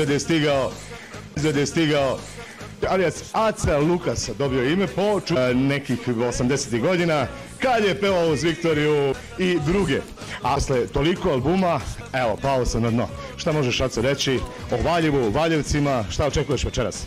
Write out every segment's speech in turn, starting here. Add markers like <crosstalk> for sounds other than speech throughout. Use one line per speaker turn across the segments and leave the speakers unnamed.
izved je stigao, izved je stigao, alias Aca Lukas dobio ime po e, nekih 80. godina kad je pevao uz Viktoriju i druge. A toliko albuma, evo, pao sam na dno. Šta možeš Aca reći o Valjevu, Valjevcima, šta očekuješ večeras?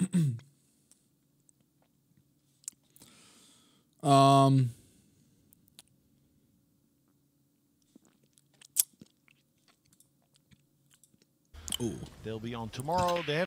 <clears throat>
Um,
They'll be on tomorrow. They have